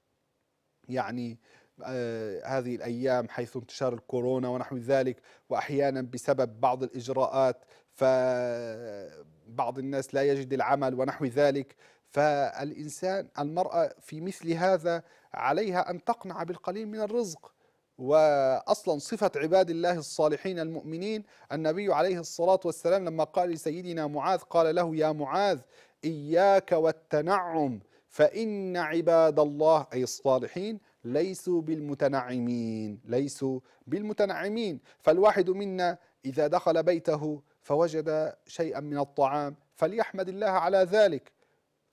يعني آه هذه الأيام حيث انتشار الكورونا ونحو ذلك وأحيانا بسبب بعض الإجراءات فبعض الناس لا يجد العمل ونحو ذلك. فالإنسان المرأة في مثل هذا عليها أن تقنع بالقليل من الرزق. واصلا صفة عباد الله الصالحين المؤمنين النبي عليه الصلاة والسلام لما قال لسيدنا معاذ قال له يا معاذ إياك والتنعم فإن عباد الله أي الصالحين ليسوا بالمتنعمين ليسوا بالمتنعمين. فالواحد منا إذا دخل بيته فوجد شيئا من الطعام فليحمد الله على ذلك.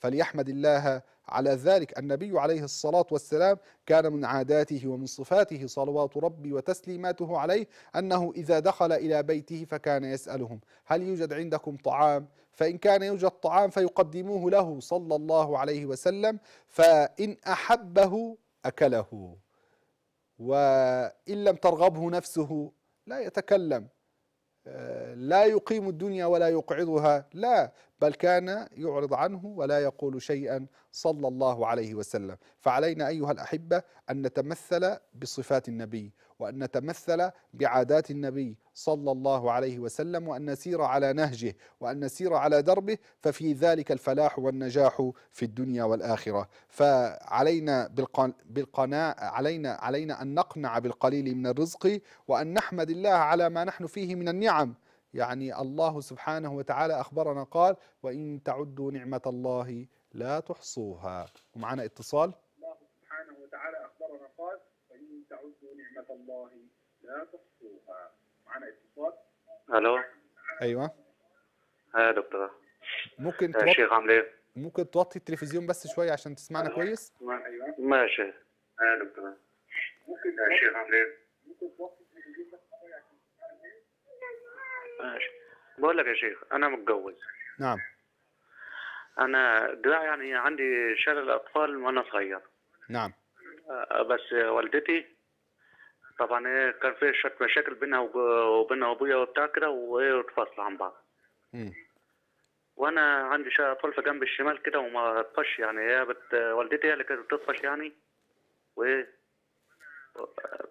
فليحمد الله على ذلك. النبي عليه الصلاة والسلام كان من عاداته ومن صفاته صلوات ربي وتسليماته عليه أنه إذا دخل إلى بيته فكان يسألهم هل يوجد عندكم طعام؟ فإن كان يوجد طعام فيقدموه له صلى الله عليه وسلم فإن أحبه أكله وإن لم ترغبه نفسه لا يتكلم. لا يقيم الدنيا ولا يقعدها. لا بل كان يعرض عنه ولا يقول شيئا صلى الله عليه وسلم. فعلينا أيها الأحبة أن نتمثل بصفات النبي وأن نتمثل بعادات النبي صلى الله عليه وسلم وأن نسير على نهجه وأن نسير على دربه ففي ذلك الفلاح والنجاح في الدنيا والآخرة. فعلينا بالقناع علينا علينا أن نقنع بالقليل من الرزق وأن نحمد الله على ما نحن فيه من النعم. يعني الله سبحانه وتعالى أخبرنا قال وإن تعدوا نعمة الله لا تحصوها. ومعنا اتصال. الله سبحانه وتعالى أخبرنا قال تعدوا نعمة الله. لا تحصوها معنا اتصال؟ ألو؟ أيوة. يا دكتور. ممكن يا توطي شيخ عامل إيه؟ ممكن توطي التلفزيون بس شوية عشان تسمعنا كويس؟ ما- ماشي. يا دكتور. ممكن يا شيخ عامل إيه؟ ممكن توقف التلفزيون بس شوية عشان ماشي. بقول لك يا شيخ أنا متجوز. نعم. أنا دراعي يعني عندي شلل أطفال وأنا صغير. نعم. آه، بس والدتي طبعا إيه كان في شوية مشاكل بينها وب- وبين ابويا وبتاع كده وإيه واتفصلوا عن بعض. وأنا عندي شلل اطفال في جنب الشمال كده وما اطفش يعني هي بت... والدتي هي اللي كانت بتطفش يعني وإيه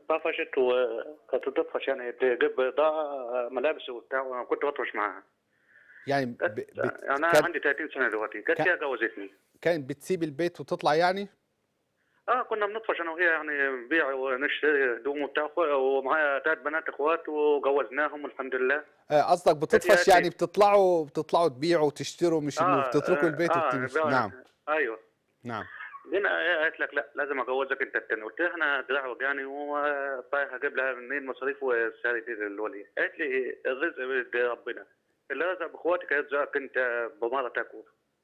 طفشت وكانت بتطفش يعني تجيب بضاعة ملابس وبتاع وأنا كنت بطفش معاها. يعني ب... بت... يعني أنا كانت... عندي 30 سنة دلوقتي كانت كان- هي جوزتني كانت بتسيب البيت وتطلع يعني؟ آه كنا بنطفش أنا وهي يعني نبيع ونشتري هدوم وبتاع ومعايا ثلاث بنات إخوات وجوزناهم الحمد لله. آه، قصدك بتطفش هاتي. يعني بتطلعوا بتطلعوا تبيعوا وتشتروا مش إنه آه بتتركوا البيت آه وبتمشوا. آه نعم. أيوه. نعم. هنا هي قالت لك لا لازم أجوزك أنت التاني. قلت لها أنا دراعي وجعني وطايح هجيب لها منين مصاريف والسعر دي للولي قالت لي الرزق بيد ربنا. اللي رزق بإخواتك هيرزقك أنت بمرتك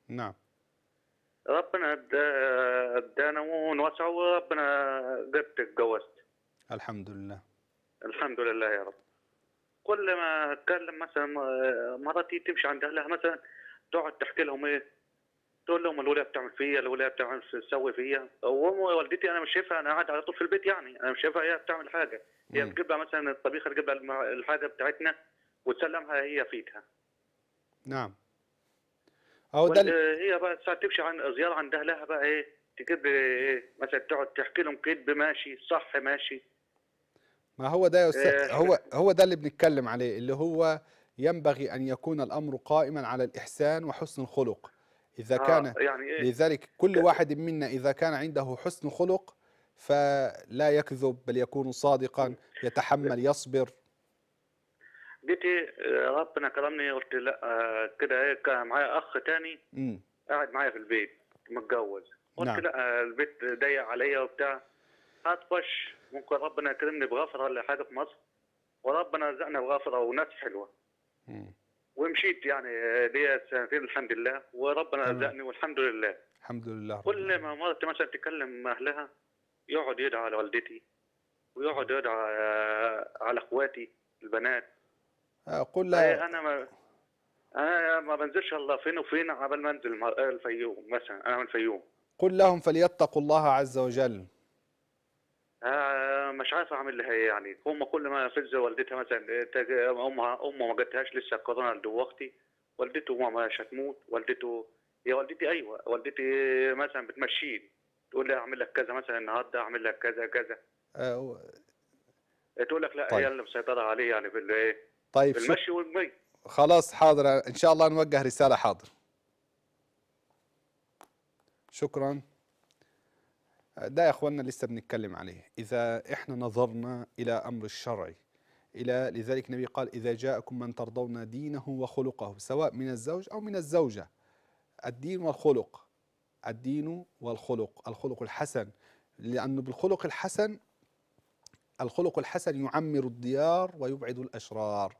نعم. ربنا أدانا ونوسع وربنا جبت اتجوزت الحمد لله. الحمد لله يا رب. كل ما أتكلم مثلا مراتي تمشي عند أهلها مثلا تقعد تحكي لهم إيه؟ تقول لهم الولايه بتعمل فيا الولايه بتعمل تسوي فيا. وام والدتي أنا مش شايفها أنا قاعد على طول في البيت يعني. أنا مش شايفها هي بتعمل حاجة. هي مم. بتجيب لها مثلا الطبيخه تجيب لها الحاجة بتاعتنا وتسلمها هي فيها نعم. اهو ده هي بقى ساعه تمشي عن زيارة عند أهلها بقى إيه تجيب لي إيه مثلا تقعد تحكي لهم كذب ماشي صح ماشي. ما هو ده يا أستاذ إيه. هو هو ده اللي بنتكلم عليه اللي هو ينبغي أن يكون الأمر قائما على الإحسان وحسن الخلق. إذا كان آه يعني إيه؟ لذلك كل واحد منا إذا كان عنده حسن خلق فلا يكذب بل يكون صادقا يتحمل يصبر. جيتي آه، ربنا كرمني قلت لا آه، كده كان معايا أخ تاني. قاعد معايا في البيت متجوز قلت نعم. لا آه، البيت ضيق عليا وبتاع هطفش ممكن ربنا يكرمني بغفرة ولا حاجة في مصر وربنا رزقنا بغفرة وناس حلوة مم. ومشيت يعني ليا سنتين الحمد لله وربنا. رزقني والحمد لله الحمد لله كل. ما مرت مثلا تكلم أهلها يقعد يدعى على والدتي ويقعد يدعى آه، على أخواتي البنات قل إيه، لا أنا ما أنا ما بنزلش إلا فين وفين قبل ما أنزل الفيوم مثلا أنا من الفيوم قل لهم فليتقوا الله عز وجل. آه مش عارف أعمل لها إيه يعني. هم كل ما فز والدتها مثلا امها امها ما جاتهاش لسه الكورونا لدوختي والدته ما مش هتموت. والدته يا والدتي أيوه. والدتي مثلا بتمشيه تقول لي أعمل لك كذا مثلا النهارده أعمل لك كذا كذا. آه، تقول لك لا طيب. هي اللي مسيطرة عليه يعني في الايه طيب المشي والمي خلاص حاضر. إن شاء الله نوجه رسالة حاضر. شكرا. ده يا أخواننا لسه بنتكلم عليه. إذا إحنا نظرنا إلى أمر الشرعي إلى لذلك النبي قال إذا جاءكم من ترضون دينه وخلقه سواء من الزوج أو من الزوجة. الدين والخلق. الدين والخلق. الخلق الحسن. لأنه بالخلق الحسن الخلق الحسن يعمر الديار ويبعد الأشرار.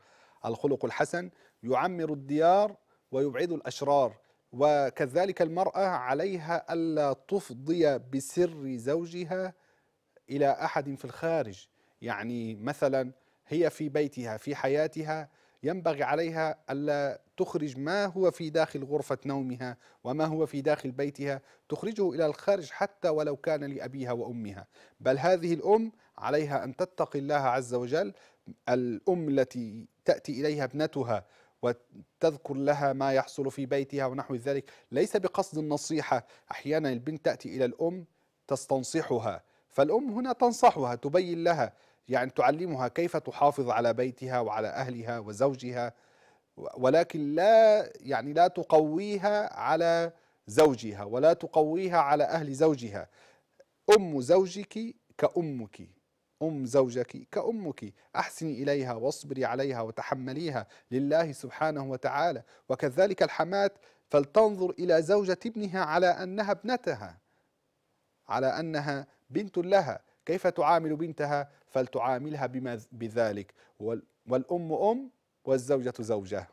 الخلق الحسن يعمر الديار ويبعد الأشرار. وكذلك المرأة عليها ألا تفضي بسر زوجها إلى أحد في الخارج. يعني مثلا هي في بيتها في حياتها ينبغي عليها ألا تخرج ما هو في داخل غرفة نومها وما هو في داخل بيتها تخرجه إلى الخارج حتى ولو كان لأبيها وأمها. بل هذه الأم عليها أن تتقي الله عز وجل الأم التي تأتي إليها ابنتها وتذكر لها ما يحصل في بيتها ونحو ذلك ليس بقصد النصيحة. أحيانا البنت تأتي إلى الأم تستنصحها فالأم هنا تنصحها تبين لها يعني تعلمها كيف تحافظ على بيتها وعلى أهلها وزوجها ولكن لا يعني لا تقويها على زوجها ولا تقويها على أهل زوجها. أم زوجك كأمك. أم زوجك كأمك احسني إليها واصبري عليها وتحمليها لله سبحانه وتعالى. وكذلك الحمات فلتنظر إلى زوجة ابنها على أنها ابنتها على أنها بنت لها. كيف تعامل بنتها؟ فلتعاملها بما بذلك. وال- والأم أم والزوجة زوجة.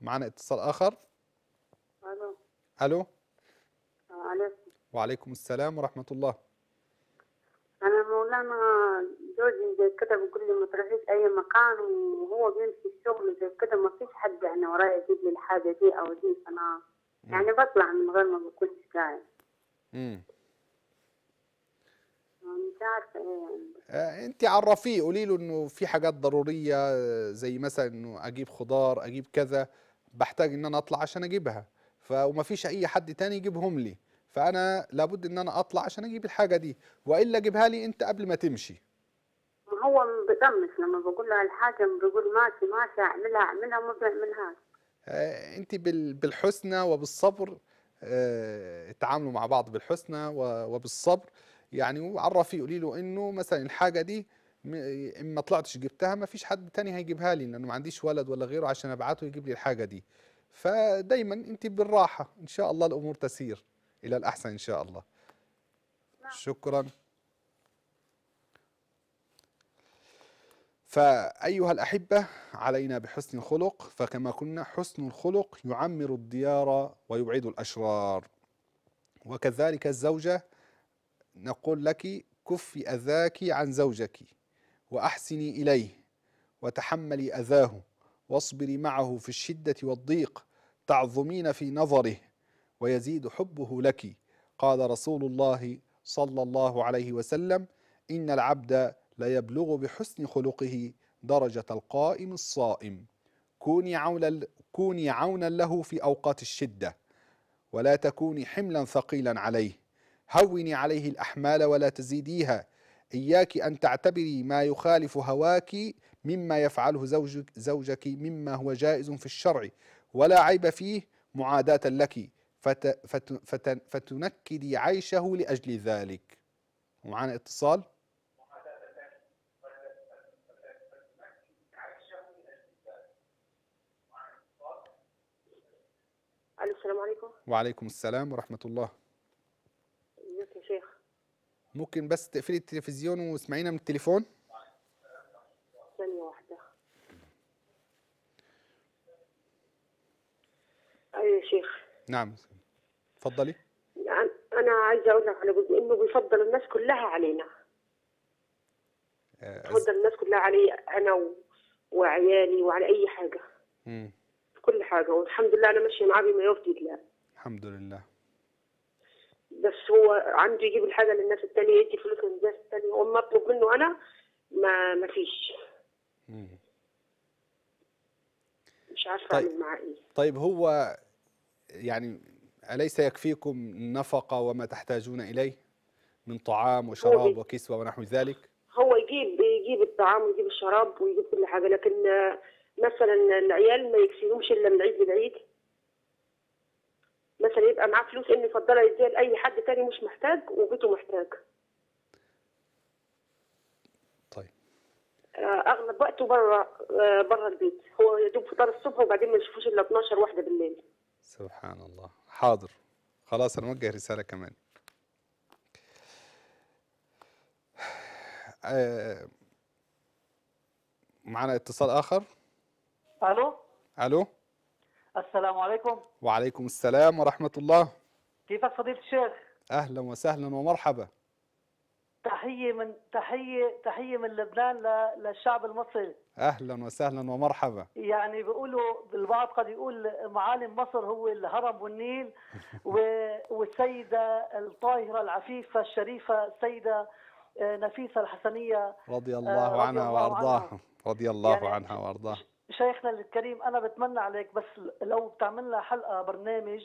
معنا اتصال ألو. ألو؟ السلام عليكم. وعليكم السلام ورحمة الله. أنا مولانا جوزي زي كده بيقول لي ما تروحيش أي مكان وهو بيمشي الشغل زي كده ما فيش حد يعني ورايا يجيب لي الحاجة دي أو دي فأنا يعني بطلع من غير ما بكون قاعد. مم. مش عارفة إيه يعني. آه، انت عرفيه قولي له إنه في حاجات ضرورية آه، زي مثلا إنه أجيب خضار أجيب كذا بحتاج إن أنا أطلع عشان أجيبها ف وما فيش أي حد تاني يجيبهم لي. فأنا لابد إن أنا أطلع عشان أجيب الحاجة دي وإلا جيبها لي أنت قبل ما تمشي. ما هو بيطنش لما بقول له الحاجة بيقول ماشي ماشي أعملها أعملها ما بيعملهاش آه، أنت بال- بالحسنى وبالصبر آه، تعاملوا مع بعض بالحسنى وبالصبر. يعني وعرفي قولي له إنه مثلا الحاجة دي م- إما طلعتش جبتها ما فيش حد تاني هيجيبها لي لأنه ما عنديش ولد ولا غيره عشان أبعته يجيب لي الحاجة دي. فدايما أنت بالراحة إن شاء الله الأمور تسير. إلى الأحسن إن شاء الله. شكرا. فأيها الأحبة علينا بحسن الخلق فكما قلنا حسن الخلق يعمر الديار ويبعد الأشرار. وكذلك الزوجة نقول لك كفي أذاك عن زوجك وأحسني إليه وتحملي أذاه واصبري معه في الشدة والضيق تعظمين في نظره. ويزيد حبه لك. قال رسول الله صلى الله عليه وسلم إن العبد لا يبلغ بحسن خلقه درجة القائم الصائم. كوني عونا كوني عونا له في أوقات الشدة ولا تكوني حملا ثقيلا عليه. هوني عليه الأحمال ولا تزيديها. إياك أن تعتبري ما يخالف هواك مما يفعله زوجك, زوجك مما هو جائز في الشرع. ولا عيب فيه معاداة لك. فت فت فت فتنكدي عيشه لأجل ذلك. ومعنا اتصال. السلام عليكم. وعليكم السلام ورحمة الله. إزيك يا شيخ؟ ممكن بس تقفلي التلفزيون واسمعينا من التليفون. ثانية واحدة. أيوه يا شيخ. نعم. اتفضلي يعني أنا عايزة أقول لك على جزء إنه بيفضل الناس كلها علينا. آه، بيفضل الناس كلها علي أنا و... وعيالي وعلى أي حاجة. مم. في كل حاجة والحمد لله أنا ماشية معاه بما يرضي الله. الحمد لله. بس هو عنده يجيب الحاجة للناس التانية يدي فلوس للناس التانية وأما أطلب منه أنا ما ما فيش. مم. مش عارفة طيب. أعمل معاه إيه. طيب هو يعني أليس يكفيكم النفقة وما تحتاجون إليه من طعام وشراب وكسوة ونحو ذلك؟ هو يجيب يجيب الطعام ويجيب الشراب ويجيب كل حاجة لكن آه، مثلا العيال ما يكفيهمش إلا من عيد للعيد. مثلا يبقى معاه فلوس إنه يفضلها يديها لأي حد تاني مش محتاج وبيته محتاج. طيب. آه، أغلب وقته بره بره البيت. هو يدوب فطار الصبح وبعدين ما يشوفوش إلا 12 واحدة بالليل. سبحان الله. حاضر. خلاص أنا موجه رسالة كمان. آه، معنا اتصال آخر؟ ألو؟ ألو؟ السلام عليكم. وعليكم السلام ورحمة الله. كيفك فضيلة الشيخ؟ أهلا وسهلا ومرحبا. تحية من تحية تحية من لبنان للشعب المصري. أهلا وسهلا ومرحبا. يعني بيقولوا البعض قد يقول معالم مصر هو الهرم والنيل و- والسيدة الطاهرة العفيفة الشريفة السيدة آه، نفيسة الحسنية رضي آه، الله رضي عنها عنها. رضي الله يعني عنها وأرضاها. شيخنا الكريم أنا بتمنى عليك بس لو بتعمل لنا حلقة برنامج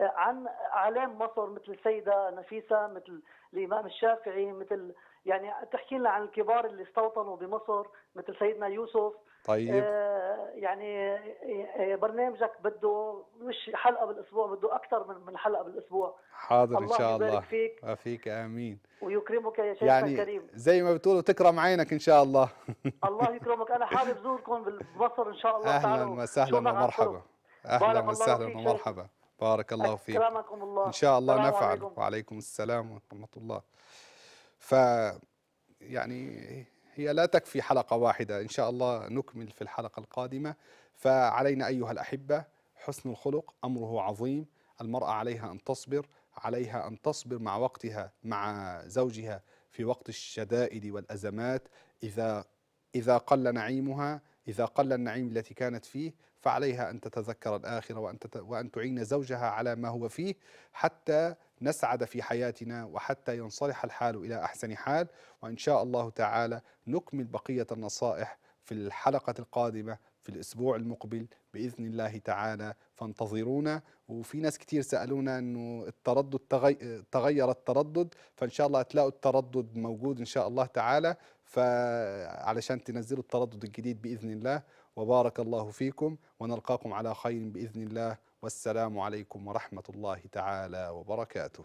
عن إعلام مصر مثل السيدة نفيسة مثل الإمام الشافعي مثل يعني تحكي لنا عن الكبار اللي استوطنوا بمصر مثل سيدنا يوسف. طيب. آه، يعني آه، برنامجك بده مش حلقة بالأسبوع بده أكثر من من حلقة بالأسبوع. حاضر الله شاء يبارك الله. فيك. وفيك آمين. ويكرمك يا شيخنا يعني الكريم. زي ما بتقولوا تكرم عينك إن شاء الله. الله يكرمك. أنا حابب زوركم بمصر إن شاء الله. تعالوا. وسهلا ومرحبا. الله وسهلا ومرحبا. بارك الله فيك. أكرمكم الله. إن شاء الله نفعل. عليكم. وعليكم السلام ورحمة الله. ف يعني هي لا تكفي حلقة واحدة. إن شاء الله نكمل في الحلقة القادمة. فعلينا أيها الأحبة حسن الخلق أمره عظيم. المرأة عليها أن تصبر عليها أن تصبر مع وقتها مع زوجها في وقت الشدائد والأزمات. إذا إذا قل نعيمها إذا قل النعيم التي كانت فيه فعليها أن تتذكر الآخرة وأن, تت... وأن تعين زوجها على ما هو فيه حتى نسعد في حياتنا وحتى ينصلح الحال إلى أحسن حال. وإن شاء الله تعالى نكمل بقية النصائح في الحلقة القادمة في الأسبوع المقبل بإذن الله تعالى. فانتظرونا. وفي ناس كتير سألونا أنه التردد تغي... تغير التردد. فإن شاء الله تلاقوا التردد موجود إن شاء الله تعالى. فعلشان تنزلوا التردد الجديد بإذن الله وبارك الله فيكم ونلقاكم على خير بإذن الله والسلام عليكم ورحمة الله تعالى وبركاته.